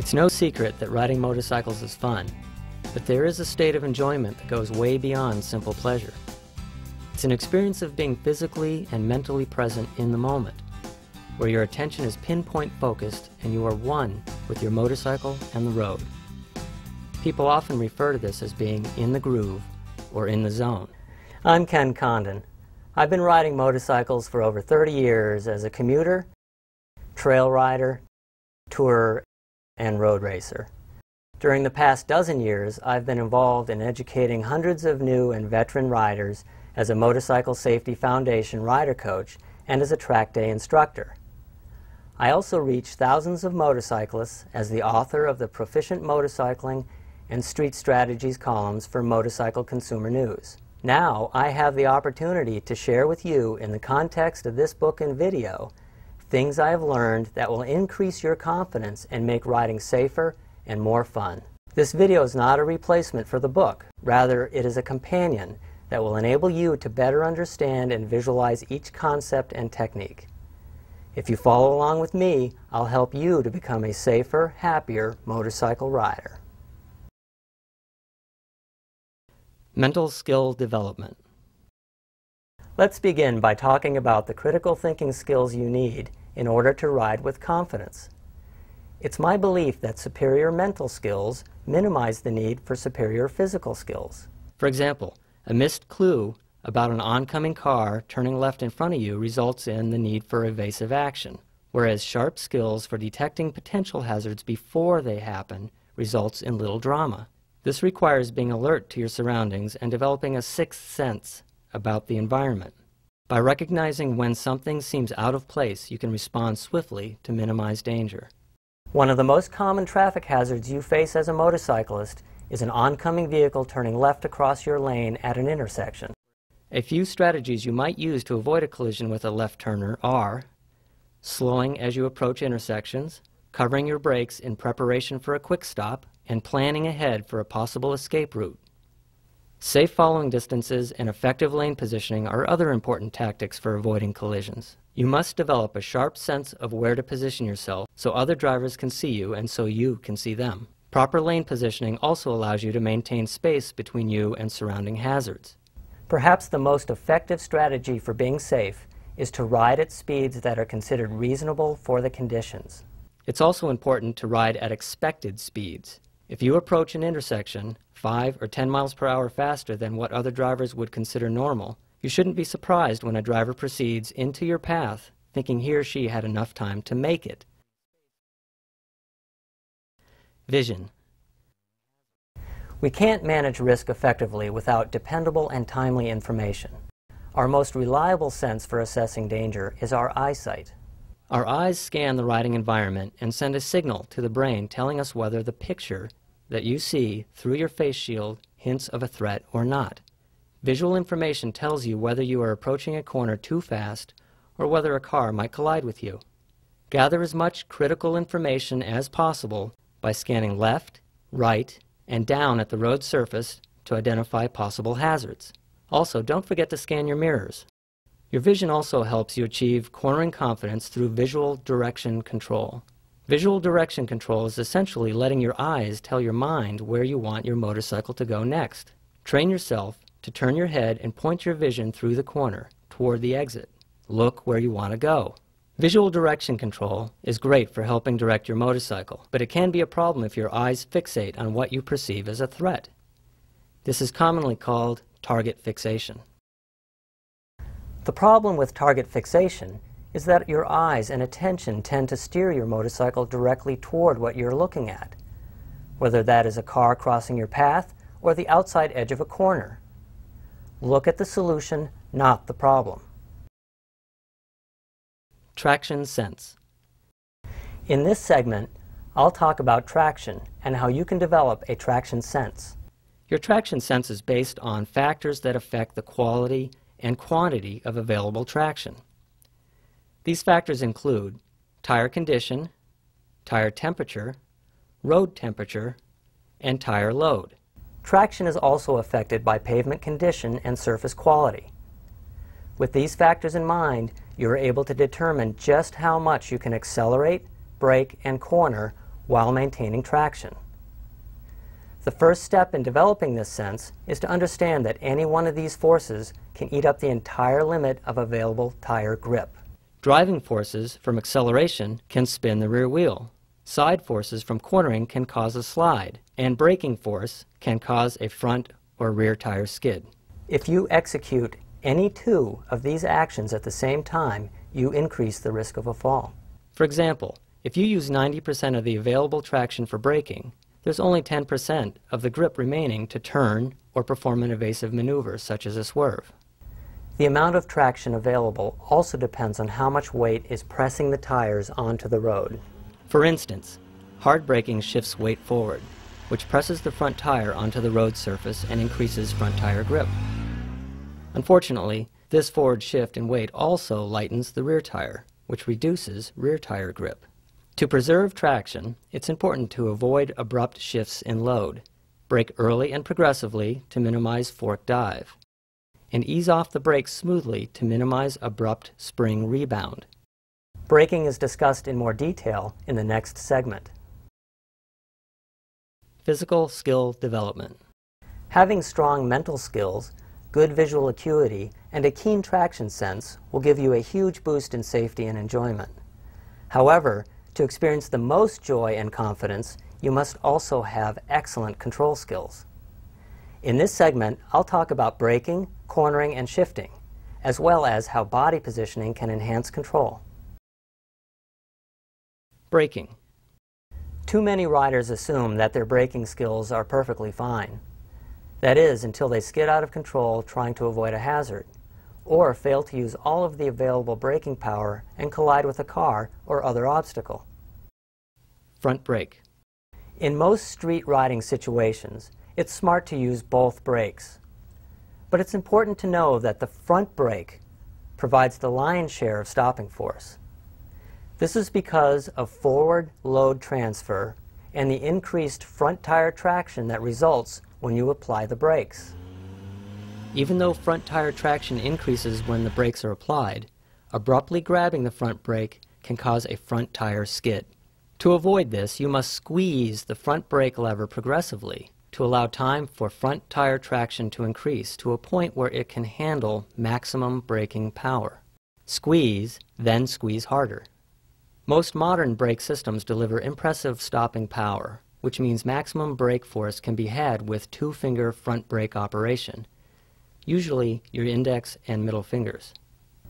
It's no secret that riding motorcycles is fun, but there is a state of enjoyment that goes way beyond simple pleasure. It's an experience of being physically and mentally present in the moment, where your attention is pinpoint focused and you are one with your motorcycle and the road. People often refer to this as being in the groove or in the zone. I'm Ken Condon. I've been riding motorcycles for over 30 years as a commuter, trail rider, tourer, and road racer. During the past dozen years, I've been involved in educating hundreds of new and veteran riders as a Motorcycle Safety Foundation rider coach and as a track day instructor. I also reach thousands of motorcyclists as the author of the Proficient Motorcycling and Street Strategies columns for Motorcycle Consumer News. Now I have the opportunity to share with you in the context of this book and video things I have learned that will increase your confidence and make riding safer and more fun. This video is not a replacement for the book. Rather, it is a companion that will enable you to better understand and visualize each concept and technique. If you follow along with me, I'll help you to become a safer, happier motorcycle rider. Mental skill development. Let's begin by talking about the critical thinking skills you need in order to ride with confidence. It's my belief that superior mental skills minimize the need for superior physical skills. For example, a missed clue about an oncoming car turning left in front of you results in the need for evasive action, whereas sharp skills for detecting potential hazards before they happen results in little drama. This requires being alert to your surroundings and developing a sixth sense about the environment. By recognizing when something seems out of place, you can respond swiftly to minimize danger. One of the most common traffic hazards you face as a motorcyclist is an oncoming vehicle turning left across your lane at an intersection. A few strategies you might use to avoid a collision with a left turner are slowing as you approach intersections, covering your brakes in preparation for a quick stop, and planning ahead for a possible escape route. Safe following distances and effective lane positioning are other important tactics for avoiding collisions. You must develop a sharp sense of where to position yourself so other drivers can see you and so you can see them. Proper lane positioning also allows you to maintain space between you and surrounding hazards. Perhaps the most effective strategy for being safe is to ride at speeds that are considered reasonable for the conditions. It's also important to ride at expected speeds. If you approach an intersection 5 or 10 miles per hour faster than what other drivers would consider normal, you shouldn't be surprised when a driver proceeds into your path thinking he or she had enough time to make it. Vision. We can't manage risk effectively without dependable and timely information. Our most reliable sense for assessing danger is our eyesight. Our eyes scan the riding environment and send a signal to the brain telling us whether the picture that you see through your face shield hints of a threat or not. Visual information tells you whether you are approaching a corner too fast or whether a car might collide with you. Gather as much critical information as possible by scanning left, right, and down at the road surface to identify possible hazards. Also, don't forget to scan your mirrors. Your vision also helps you achieve cornering confidence through visual direction control. Visual direction control is essentially letting your eyes tell your mind where you want your motorcycle to go next. Train yourself to turn your head and point your vision through the corner toward the exit. Look where you want to go. Visual direction control is great for helping direct your motorcycle, but it can be a problem if your eyes fixate on what you perceive as a threat. This is commonly called target fixation. The problem with target fixation is that your eyes and attention tend to steer your motorcycle directly toward what you're looking at, whether that is a car crossing your path or the outside edge of a corner. Look at the solution, not the problem. Traction Sense In this segment, I'll talk about traction and how you can develop a traction sense. Your traction sense is based on factors that affect the quality and quantity of available traction. These factors include tire condition, tire temperature, road temperature, and tire load. Traction is also affected by pavement condition and surface quality. With these factors in mind, you are able to determine just how much you can accelerate, brake, and corner while maintaining traction. The first step in developing this sense is to understand that any one of these forces can eat up the entire limit of available tire grip. Driving forces from acceleration can spin the rear wheel. Side forces from cornering can cause a slide, and braking force can cause a front or rear tire skid. If you execute any two of these actions at the same time, you increase the risk of a fall. For example, if you use 90% of the available traction for braking, there's only 10% of the grip remaining to turn or perform an evasive maneuver such as a swerve. The amount of traction available also depends on how much weight is pressing the tires onto the road. For instance, hard braking shifts weight forward, which presses the front tire onto the road surface and increases front tire grip. Unfortunately, this forward shift in weight also lightens the rear tire, which reduces rear tire grip. To preserve traction, it's important to avoid abrupt shifts in load, brake early and progressively to minimize fork dive, and ease off the brakes smoothly to minimize abrupt spring rebound. Braking is discussed in more detail in the next segment. Physical skill development. Having strong mental skills, good visual acuity, and a keen traction sense will give you a huge boost in safety and enjoyment. However, to experience the most joy and confidence, you must also have excellent control skills. In this segment, I'll talk about braking, cornering, and shifting, as well as how body positioning can enhance control. Braking. Too many riders assume that their braking skills are perfectly fine. That is, until they skid out of control trying to avoid a hazard, or fail to use all of the available braking power and collide with a car or other obstacle. Front brake. In most street riding situations, it's smart to use both brakes. But it's important to know that the front brake provides the lion's share of stopping force. This is because of forward load transfer and the increased front tire traction that results when you apply the brakes. Even though front tire traction increases when the brakes are applied, abruptly grabbing the front brake can cause a front tire skid. To avoid this, you must squeeze the front brake lever progressively to allow time for front tire traction to increase to a point where it can handle maximum braking power. Squeeze, then squeeze harder. Most modern brake systems deliver impressive stopping power, which means maximum brake force can be had with two-finger front brake operation, usually your index and middle fingers.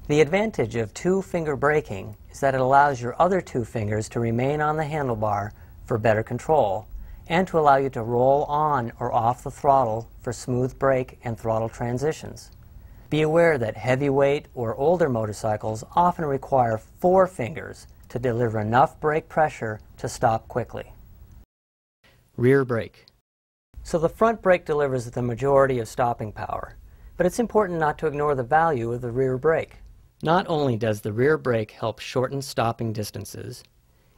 The advantage of two-finger braking is that it allows your other two fingers to remain on the handlebar for better control and to allow you to roll on or off the throttle for smooth brake and throttle transitions. Be aware that heavyweight or older motorcycles often require four fingers to deliver enough brake pressure to stop quickly. Rear brake. So the front brake delivers the majority of stopping power, but it's important not to ignore the value of the rear brake. Not only does the rear brake help shorten stopping distances,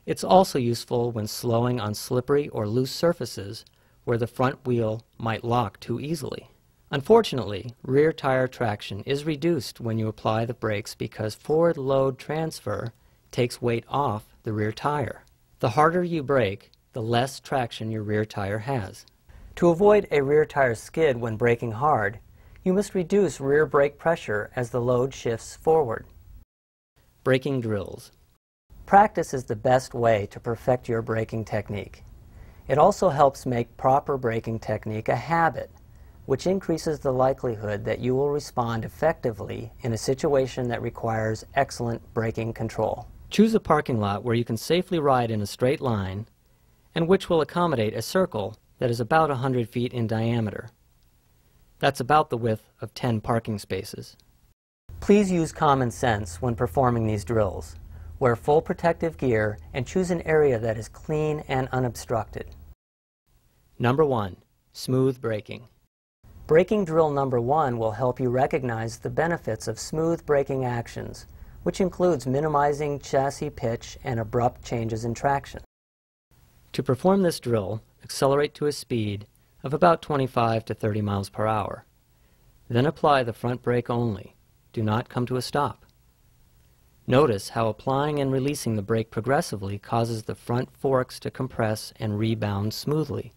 it's also useful when slowing on slippery or loose surfaces where the front wheel might lock too easily. Unfortunately, rear tire traction is reduced when you apply the brakes because forward load transfer takes weight off the rear tire. The harder you brake, the less traction your rear tire has. To avoid a rear tire skid when braking hard, you must reduce rear brake pressure as the load shifts forward. Braking drills. Practice is the best way to perfect your braking technique. It also helps make proper braking technique a habit, which increases the likelihood that you will respond effectively in a situation that requires excellent braking control. Choose a parking lot where you can safely ride in a straight line and which will accommodate a circle that is about 100 feet in diameter. That's about the width of 10 parking spaces. Please use common sense when performing these drills. Wear full protective gear and choose an area that is clean and unobstructed. Number 1. Smooth braking. Braking drill number 1 will help you recognize the benefits of smooth braking actions, which includes minimizing chassis pitch and abrupt changes in traction. To perform this drill, accelerate to a speed of about 25 to 30 miles per hour. Then apply the front brake only. Do not come to a stop. Notice how applying and releasing the brake progressively causes the front forks to compress and rebound smoothly.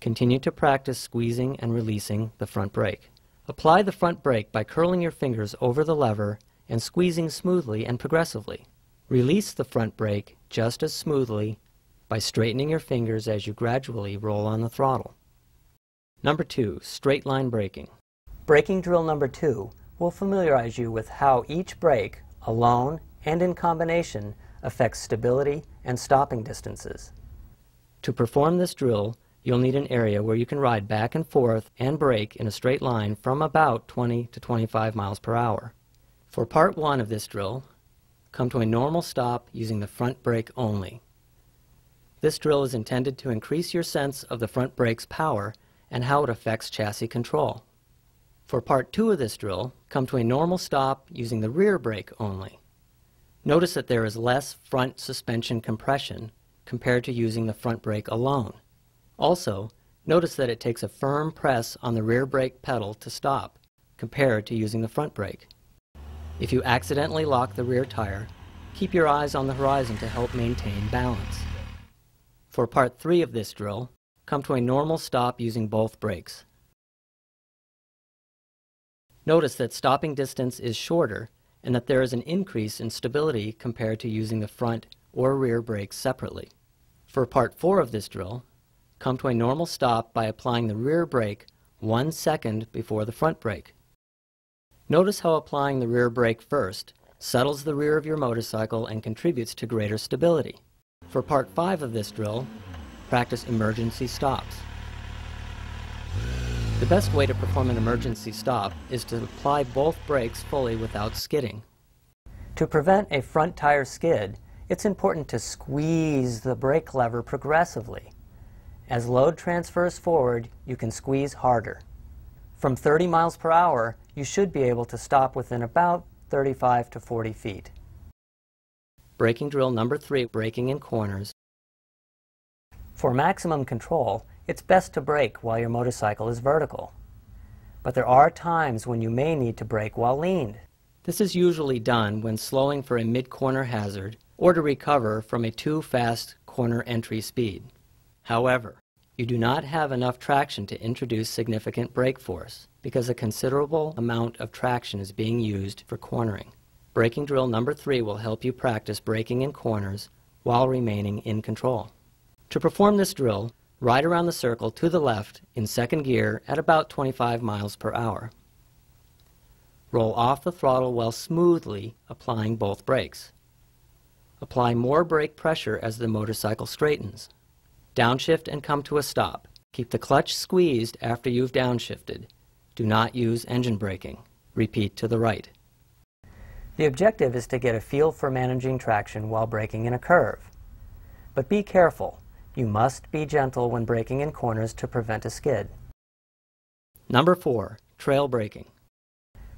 Continue to practice squeezing and releasing the front brake. Apply the front brake by curling your fingers over the lever and squeezing smoothly and progressively. Release the front brake just as smoothly by straightening your fingers as you gradually roll on the throttle. Number two, straight line braking. Braking drill number two will familiarize you with how each brake, alone and in combination, affects stability and stopping distances. To perform this drill, you'll need an area where you can ride back and forth and brake in a straight line from about 20 to 25 miles per hour. For part one of this drill, come to a normal stop using the front brake only. This drill is intended to increase your sense of the front brake's power and how it affects chassis control. For part two of this drill, come to a normal stop using the rear brake only. Notice that there is less front suspension compression compared to using the front brake alone. Also, notice that it takes a firm press on the rear brake pedal to stop, compared to using the front brake. If you accidentally lock the rear tire, keep your eyes on the horizon to help maintain balance. For part 3 of this drill, come to a normal stop using both brakes. Notice that stopping distance is shorter and that there is an increase in stability compared to using the front or rear brakes separately. For part 4 of this drill, come to a normal stop by applying the rear brake one second before the front brake. Notice how applying the rear brake first settles the rear of your motorcycle and contributes to greater stability. For part 5 of this drill, practice emergency stops. The best way to perform an emergency stop is to apply both brakes fully without skidding. To prevent a front tire skid, it's important to squeeze the brake lever progressively. As load transfers forward, you can squeeze harder. From 30 miles per hour, you should be able to stop within about 35 to 40 feet. Braking drill number three, braking in corners. For maximum control, it's best to brake while your motorcycle is vertical. But there are times when you may need to brake while leaned. This is usually done when slowing for a mid-corner hazard or to recover from a too fast corner entry speed. However, you do not have enough traction to introduce significant brake force because a considerable amount of traction is being used for cornering. Braking drill number three will help you practice braking in corners while remaining in control. To perform this drill, ride around the circle to the left in second gear at about 25 miles per hour. Roll off the throttle while smoothly applying both brakes. Apply more brake pressure as the motorcycle straightens. Downshift and come to a stop. Keep the clutch squeezed after you've downshifted. Do not use engine braking. Repeat to the right. The objective is to get a feel for managing traction while braking in a curve. But be careful. You must be gentle when braking in corners to prevent a skid. Number 4. Trail braking.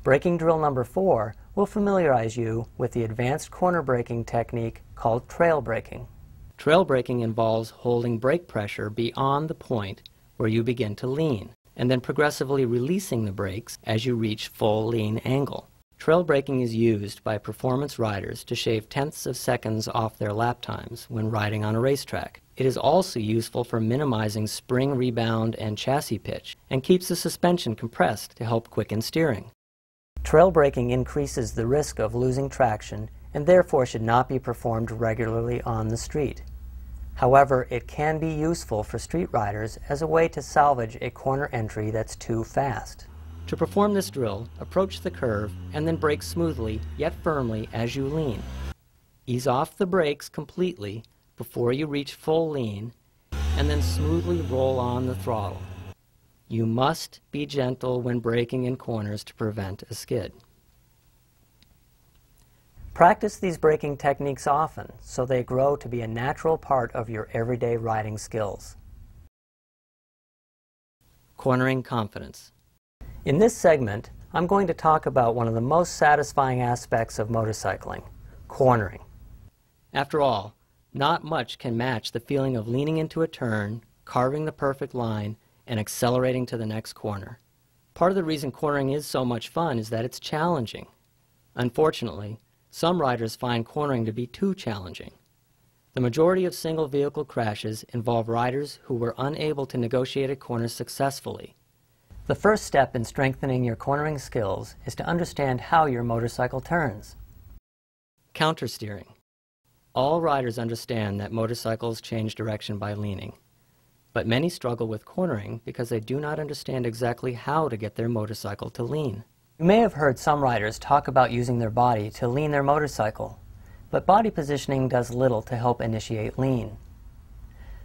Braking drill number 4 will familiarize you with the advanced corner braking technique called trail braking. Trail braking involves holding brake pressure beyond the point where you begin to lean, and then progressively releasing the brakes as you reach full lean angle. Trail braking is used by performance riders to shave tenths of seconds off their lap times when riding on a racetrack. It is also useful for minimizing spring rebound and chassis pitch, and keeps the suspension compressed to help quicken steering. Trail braking increases the risk of losing traction and therefore should not be performed regularly on the street. However, it can be useful for street riders as a way to salvage a corner entry that's too fast. To perform this drill, approach the curve and then brake smoothly yet firmly as you lean. Ease off the brakes completely before you reach full lean and then smoothly roll on the throttle. You must be gentle when braking in corners to prevent a skid. Practice these braking techniques often so they grow to be a natural part of your everyday riding skills. Cornering confidence. In this segment, I'm going to talk about one of the most satisfying aspects of motorcycling, cornering. After all, not much can match the feeling of leaning into a turn, carving the perfect line, and accelerating to the next corner. Part of the reason cornering is so much fun is that it's challenging. Unfortunately, Some riders find cornering to be too challenging. The majority of single vehicle crashes involve riders who were unable to negotiate a corner successfully. The first step in strengthening your cornering skills is to understand how your motorcycle turns. Countersteering. All riders understand that motorcycles change direction by leaning, but many struggle with cornering because they do not understand exactly how to get their motorcycle to lean. You may have heard some riders talk about using their body to lean their motorcycle, but body positioning does little to help initiate lean.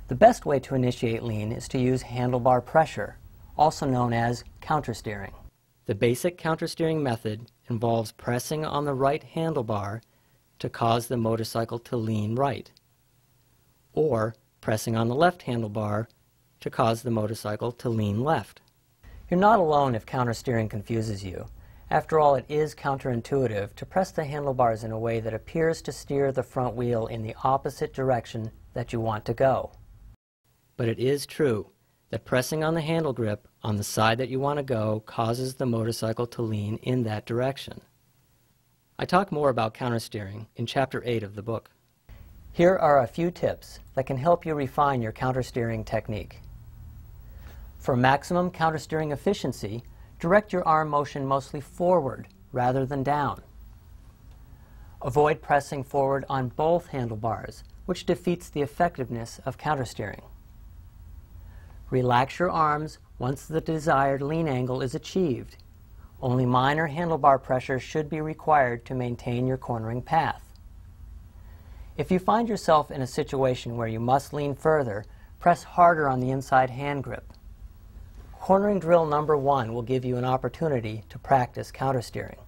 The best way to initiate lean is to use handlebar pressure, also known as countersteering. The basic countersteering method involves pressing on the right handlebar to cause the motorcycle to lean right, or pressing on the left handlebar to cause the motorcycle to lean left. You're not alone if countersteering confuses you. After all, it is counterintuitive to press the handlebars in a way that appears to steer the front wheel in the opposite direction that you want to go. But it is true that pressing on the handle grip on the side that you want to go causes the motorcycle to lean in that direction. I talk more about countersteering in Chapter 8 of the book. Here are a few tips that can help you refine your countersteering technique. For maximum countersteering efficiency, Direct your arm motion mostly forward rather than down. Avoid pressing forward on both handlebars, which defeats the effectiveness of countersteering. Relax your arms once the desired lean angle is achieved. Only minor handlebar pressure should be required to maintain your cornering path. If you find yourself in a situation where you must lean further, press harder on the inside hand grip. Cornering drill number one will give you an opportunity to practice countersteering.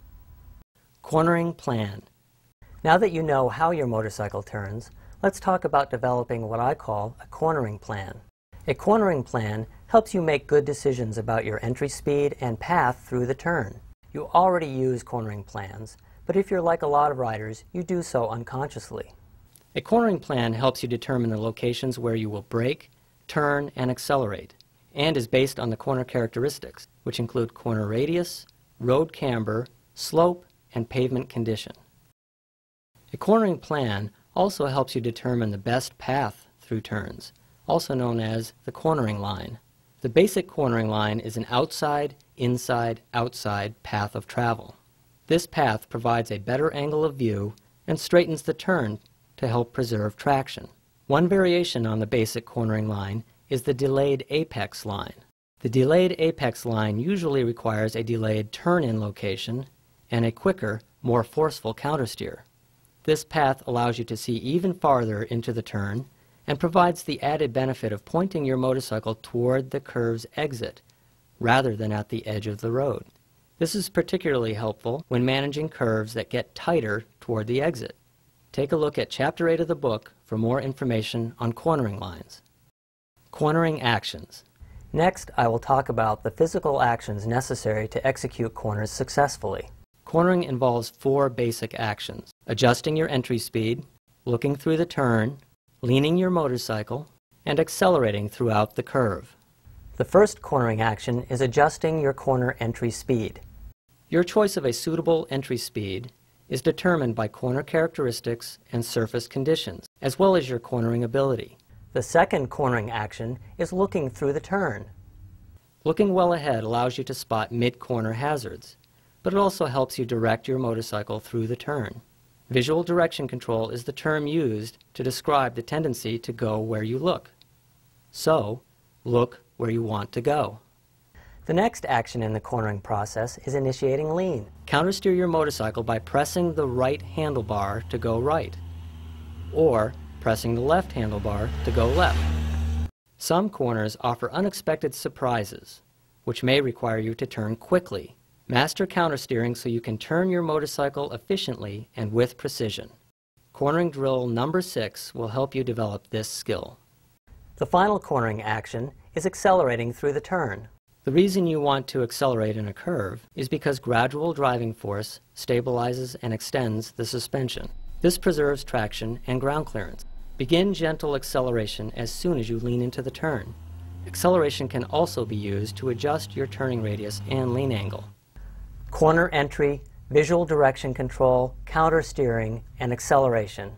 Cornering plan. Now that you know how your motorcycle turns, let's talk about developing what I call a cornering plan. A cornering plan helps you make good decisions about your entry speed and path through the turn. You already use cornering plans, but if you're like a lot of riders, you do so unconsciously. A cornering plan helps you determine the locations where you will brake, turn, and accelerate and is based on the corner characteristics, which include corner radius, road camber, slope, and pavement condition. A cornering plan also helps you determine the best path through turns, also known as the cornering line. The basic cornering line is an outside, inside, outside path of travel. This path provides a better angle of view and straightens the turn to help preserve traction. One variation on the basic cornering line is the delayed apex line. The delayed apex line usually requires a delayed turn-in location and a quicker, more forceful countersteer. This path allows you to see even farther into the turn and provides the added benefit of pointing your motorcycle toward the curve's exit rather than at the edge of the road. This is particularly helpful when managing curves that get tighter toward the exit. Take a look at Chapter 8 of the book for more information on cornering lines. Cornering actions. Next, I will talk about the physical actions necessary to execute corners successfully. Cornering involves four basic actions. Adjusting your entry speed, looking through the turn, leaning your motorcycle, and accelerating throughout the curve. The first cornering action is adjusting your corner entry speed. Your choice of a suitable entry speed is determined by corner characteristics and surface conditions, as well as your cornering ability. The second cornering action is looking through the turn. Looking well ahead allows you to spot mid-corner hazards, but it also helps you direct your motorcycle through the turn. Visual direction control is the term used to describe the tendency to go where you look. So, look where you want to go. The next action in the cornering process is initiating lean. Countersteer your motorcycle by pressing the right handlebar to go right, or pressing the left handlebar to go left. Some corners offer unexpected surprises, which may require you to turn quickly. Master countersteering so you can turn your motorcycle efficiently and with precision. Cornering drill number six will help you develop this skill. The final cornering action is accelerating through the turn. The reason you want to accelerate in a curve is because gradual driving force stabilizes and extends the suspension. This preserves traction and ground clearance. Begin gentle acceleration as soon as you lean into the turn. Acceleration can also be used to adjust your turning radius and lean angle. Corner entry, visual direction control, counter steering, and acceleration.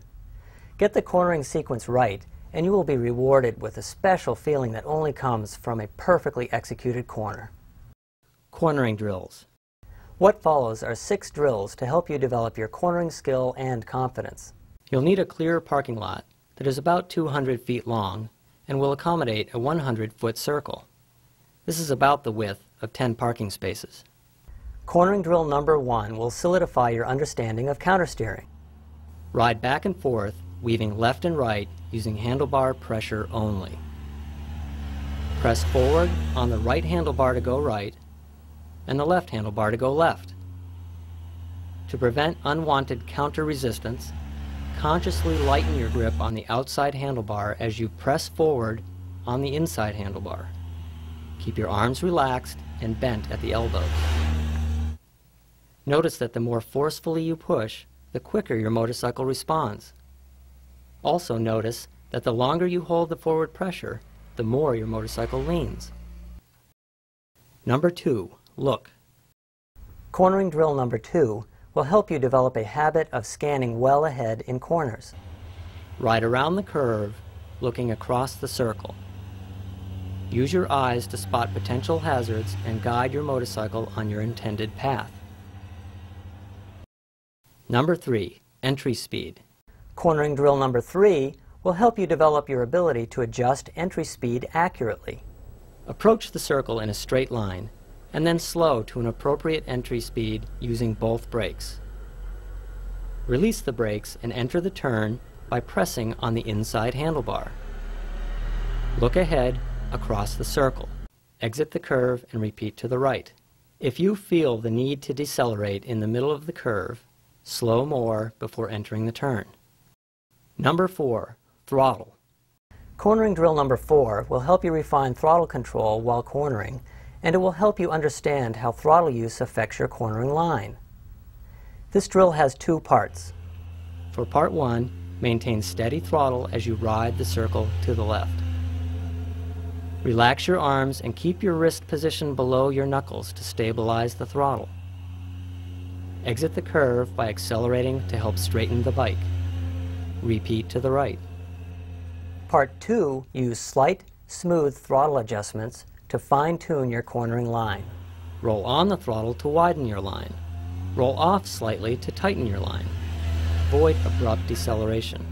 Get the cornering sequence right and you will be rewarded with a special feeling that only comes from a perfectly executed corner. Cornering drills. What follows are six drills to help you develop your cornering skill and confidence. You'll need a clear parking lot that is about 200 feet long and will accommodate a 100-foot circle. This is about the width of 10 parking spaces. Cornering drill number one will solidify your understanding of countersteering. Ride back and forth, weaving left and right using handlebar pressure only. Press forward on the right handlebar to go right and the left handlebar to go left. To prevent unwanted counter resistance, consciously lighten your grip on the outside handlebar as you press forward on the inside handlebar. Keep your arms relaxed and bent at the elbows. Notice that the more forcefully you push, the quicker your motorcycle responds. Also notice that the longer you hold the forward pressure, the more your motorcycle leans. Number two, look. Cornering drill number two will help you develop a habit of scanning well ahead in corners. Ride around the curve, looking across the circle. Use your eyes to spot potential hazards and guide your motorcycle on your intended path. Number three, entry speed. Cornering drill number three will help you develop your ability to adjust entry speed accurately. Approach the circle in a straight line and then slow to an appropriate entry speed using both brakes. Release the brakes and enter the turn by pressing on the inside handlebar. Look ahead across the circle. Exit the curve and repeat to the right. If you feel the need to decelerate in the middle of the curve, slow more before entering the turn. Number four, throttle. Cornering drill number four will help you refine throttle control while cornering, and it will help you understand how throttle use affects your cornering line. This drill has two parts. For part one, maintain steady throttle as you ride the circle to the left. Relax your arms and keep your wrist position below your knuckles to stabilize the throttle. Exit the curve by accelerating to help straighten the bike. Repeat to the right. Part 2 use slight, smooth throttle adjustments to fine-tune your cornering line. Roll on the throttle to widen your line. Roll off slightly to tighten your line. Avoid abrupt deceleration.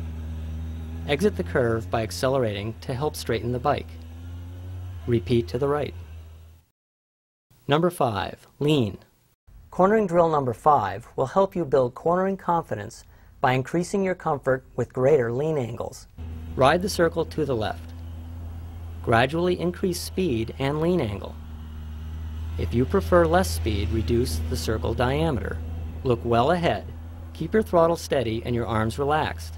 Exit the curve by accelerating to help straighten the bike. Repeat to the right. Number 5. Lean. Cornering drill number 5 will help you build cornering confidence by increasing your comfort with greater lean angles. Ride the circle to the left. Gradually increase speed and lean angle. If you prefer less speed, reduce the circle diameter. Look well ahead. Keep your throttle steady and your arms relaxed.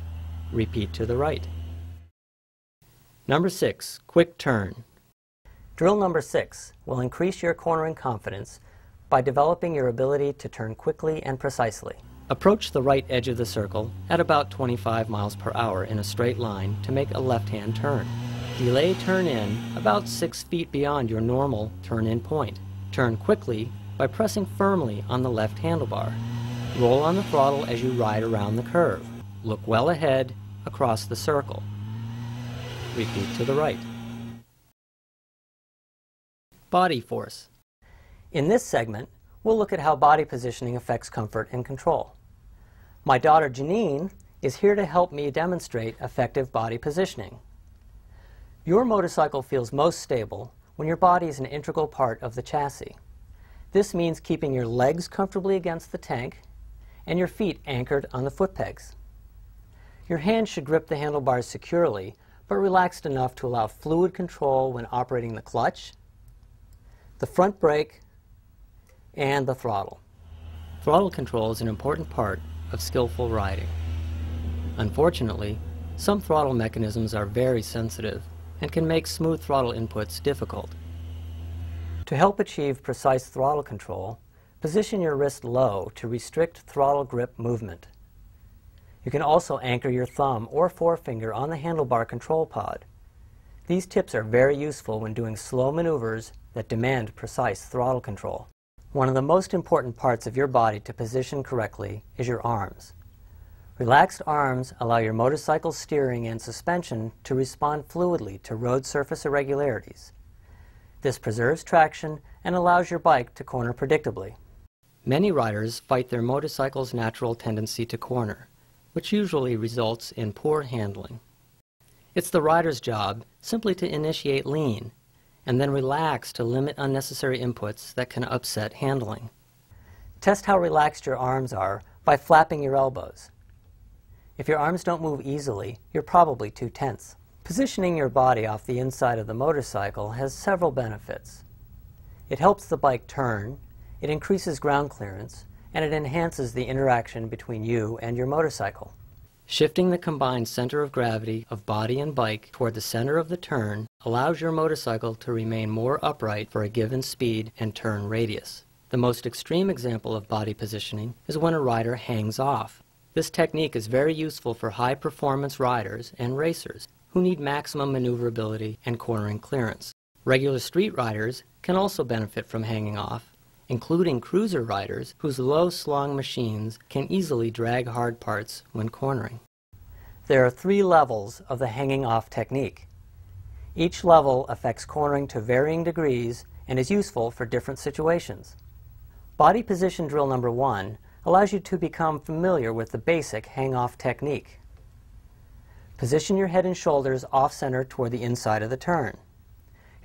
Repeat to the right. Number 6. Quick turn. Drill number 6 will increase your cornering confidence by developing your ability to turn quickly and precisely. Approach the right edge of the circle at about 25 miles per hour in a straight line to make a left-hand turn. Delay turn in about 6 feet beyond your normal turn-in point. Turn quickly by pressing firmly on the left handlebar. Roll on the throttle as you ride around the curve. Look well ahead across the circle. Repeat to the right. Body force. In this segment, we'll look at how body positioning affects comfort and control. My daughter Janine is here to help me demonstrate effective body positioning. Your motorcycle feels most stable when your body is an integral part of the chassis. This means keeping your legs comfortably against the tank and your feet anchored on the foot pegs. Your hands should grip the handlebars securely, but relaxed enough to allow fluid control when operating the clutch, the front brake, and the throttle. Throttle control is an important part of skillful riding. Unfortunately, some throttle mechanisms are very sensitive and can make smooth throttle inputs difficult. To help achieve precise throttle control, position your wrist low to restrict throttle grip movement. You can also anchor your thumb or forefinger on the handlebar control pod. These tips are very useful when doing slow maneuvers that demand precise throttle control. One of the most important parts of your body to position correctly is your arms. Relaxed arms allow your motorcycle steering and suspension to respond fluidly to road surface irregularities. This preserves traction and allows your bike to corner predictably. Many riders fight their motorcycle's natural tendency to corner, which usually results in poor handling. It's the rider's job simply to initiate lean and then relax to limit unnecessary inputs that can upset handling. Test how relaxed your arms are by flapping your elbows. If your arms don't move easily, you're probably too tense. Positioning your body off the inside of the motorcycle has several benefits. It helps the bike turn, it increases ground clearance, and it enhances the interaction between you and your motorcycle. Shifting the combined center of gravity of body and bike toward the center of the turn allows your motorcycle to remain more upright for a given speed and turn radius. The most extreme example of body positioning is when a rider hangs off. This technique is very useful for high performance riders and racers who need maximum maneuverability and cornering clearance. Regular street riders can also benefit from hanging off including cruiser riders whose low slung machines can easily drag hard parts when cornering. There are three levels of the hanging off technique. Each level affects cornering to varying degrees and is useful for different situations. Body position drill number one allows you to become familiar with the basic hang-off technique. Position your head and shoulders off-center toward the inside of the turn.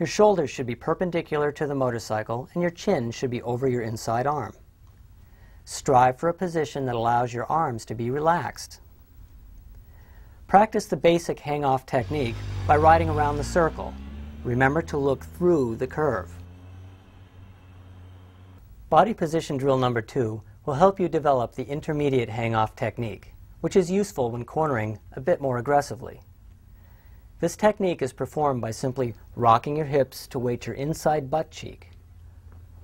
Your shoulders should be perpendicular to the motorcycle and your chin should be over your inside arm. Strive for a position that allows your arms to be relaxed. Practice the basic hang-off technique by riding around the circle. Remember to look through the curve. Body position drill number two will help you develop the intermediate hang-off technique, which is useful when cornering a bit more aggressively. This technique is performed by simply rocking your hips to weight your inside butt cheek.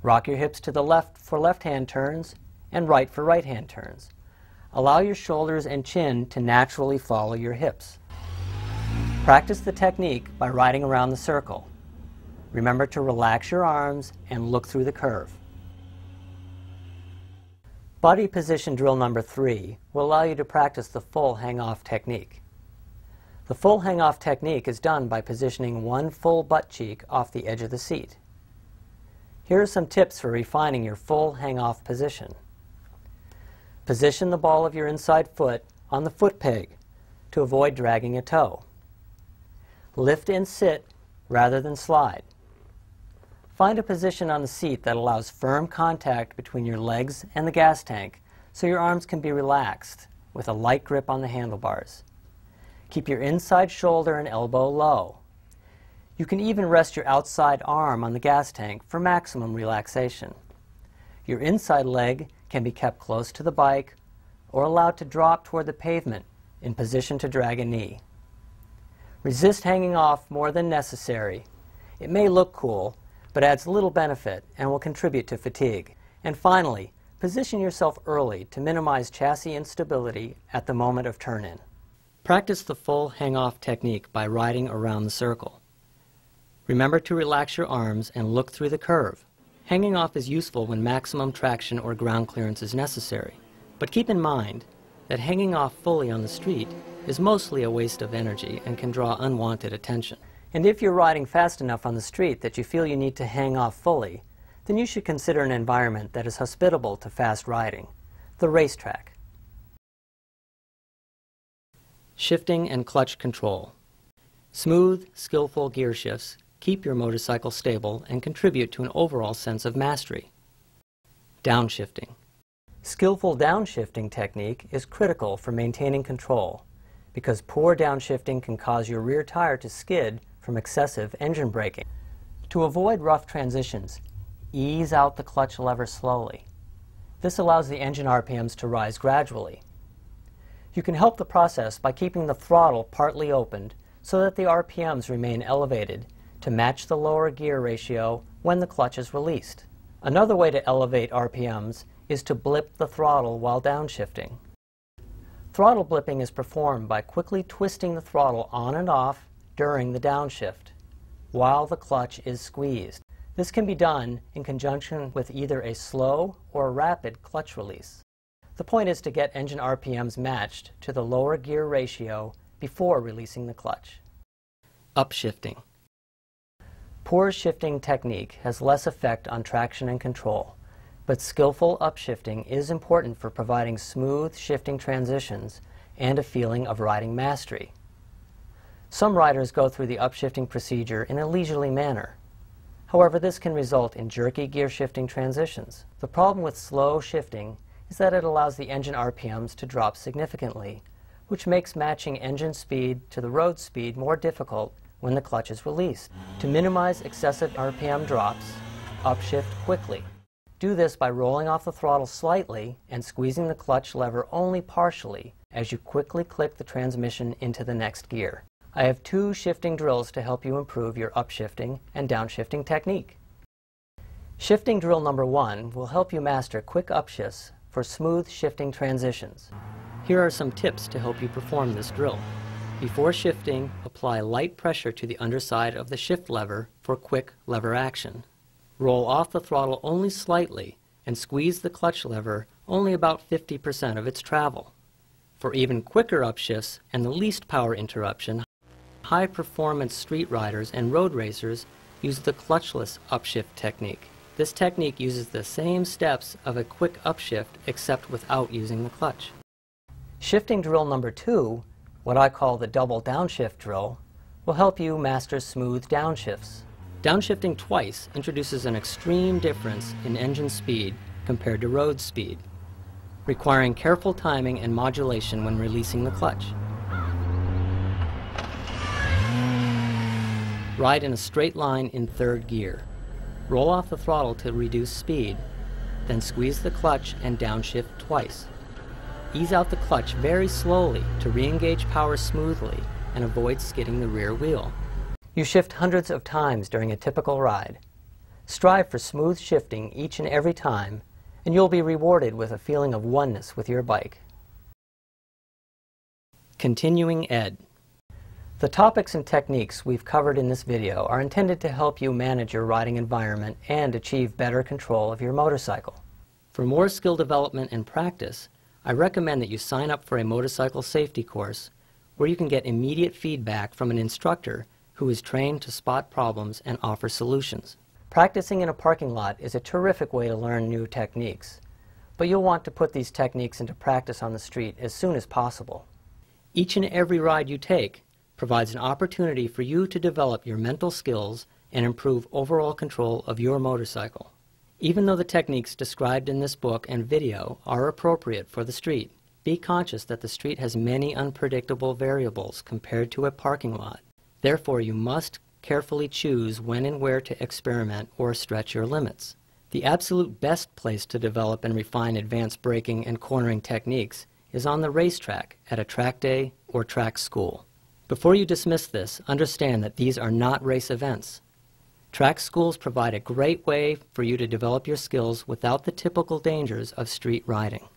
Rock your hips to the left for left-hand turns and right for right-hand turns. Allow your shoulders and chin to naturally follow your hips. Practice the technique by riding around the circle. Remember to relax your arms and look through the curve. Body position drill number three will allow you to practice the full hang-off technique. The full hang-off technique is done by positioning one full butt cheek off the edge of the seat. Here are some tips for refining your full hang-off position. Position the ball of your inside foot on the foot peg to avoid dragging a toe. Lift and sit rather than slide. Find a position on the seat that allows firm contact between your legs and the gas tank so your arms can be relaxed with a light grip on the handlebars. Keep your inside shoulder and elbow low. You can even rest your outside arm on the gas tank for maximum relaxation. Your inside leg can be kept close to the bike or allowed to drop toward the pavement in position to drag a knee. Resist hanging off more than necessary. It may look cool, but adds little benefit and will contribute to fatigue. And finally, position yourself early to minimize chassis instability at the moment of turn-in. Practice the full hang-off technique by riding around the circle. Remember to relax your arms and look through the curve. Hanging off is useful when maximum traction or ground clearance is necessary, but keep in mind that hanging off fully on the street is mostly a waste of energy and can draw unwanted attention. And if you're riding fast enough on the street that you feel you need to hang off fully, then you should consider an environment that is hospitable to fast riding, the racetrack. Shifting and clutch control. Smooth, skillful gear shifts keep your motorcycle stable and contribute to an overall sense of mastery. Downshifting. Skillful downshifting technique is critical for maintaining control because poor downshifting can cause your rear tire to skid from excessive engine braking. To avoid rough transitions, ease out the clutch lever slowly. This allows the engine RPMs to rise gradually. You can help the process by keeping the throttle partly opened so that the RPMs remain elevated to match the lower gear ratio when the clutch is released. Another way to elevate RPMs is to blip the throttle while downshifting. Throttle blipping is performed by quickly twisting the throttle on and off during the downshift while the clutch is squeezed. This can be done in conjunction with either a slow or rapid clutch release. The point is to get engine RPMs matched to the lower gear ratio before releasing the clutch. Upshifting. Poor shifting technique has less effect on traction and control, but skillful upshifting is important for providing smooth shifting transitions and a feeling of riding mastery. Some riders go through the upshifting procedure in a leisurely manner. However, this can result in jerky gear shifting transitions. The problem with slow shifting is that it allows the engine RPMs to drop significantly, which makes matching engine speed to the road speed more difficult when the clutch is released. To minimize excessive RPM drops, upshift quickly. Do this by rolling off the throttle slightly and squeezing the clutch lever only partially as you quickly click the transmission into the next gear. I have two shifting drills to help you improve your upshifting and downshifting technique. Shifting drill number one will help you master quick upshifts for smooth shifting transitions. Here are some tips to help you perform this drill. Before shifting, apply light pressure to the underside of the shift lever for quick lever action. Roll off the throttle only slightly and squeeze the clutch lever only about 50% of its travel. For even quicker upshifts and the least power interruption, high-performance street riders and road racers use the clutchless upshift technique. This technique uses the same steps of a quick upshift except without using the clutch. Shifting drill number two, what I call the double downshift drill, will help you master smooth downshifts. Downshifting twice introduces an extreme difference in engine speed compared to road speed, requiring careful timing and modulation when releasing the clutch. Ride in a straight line in third gear. Roll off the throttle to reduce speed, then squeeze the clutch and downshift twice. Ease out the clutch very slowly to re-engage power smoothly and avoid skidding the rear wheel. You shift hundreds of times during a typical ride. Strive for smooth shifting each and every time, and you'll be rewarded with a feeling of oneness with your bike. Continuing Ed the topics and techniques we've covered in this video are intended to help you manage your riding environment and achieve better control of your motorcycle. For more skill development and practice, I recommend that you sign up for a motorcycle safety course where you can get immediate feedback from an instructor who is trained to spot problems and offer solutions. Practicing in a parking lot is a terrific way to learn new techniques, but you'll want to put these techniques into practice on the street as soon as possible. Each and every ride you take provides an opportunity for you to develop your mental skills and improve overall control of your motorcycle. Even though the techniques described in this book and video are appropriate for the street, be conscious that the street has many unpredictable variables compared to a parking lot. Therefore, you must carefully choose when and where to experiment or stretch your limits. The absolute best place to develop and refine advanced braking and cornering techniques is on the racetrack at a track day or track school. Before you dismiss this, understand that these are not race events. Track schools provide a great way for you to develop your skills without the typical dangers of street riding.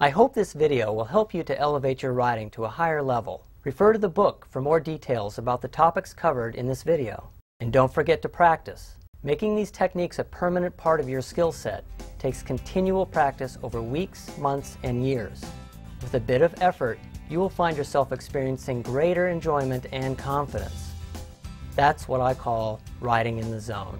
I hope this video will help you to elevate your riding to a higher level. Refer to the book for more details about the topics covered in this video. And don't forget to practice. Making these techniques a permanent part of your skill set takes continual practice over weeks, months, and years. With a bit of effort, you will find yourself experiencing greater enjoyment and confidence. That's what I call riding in the zone.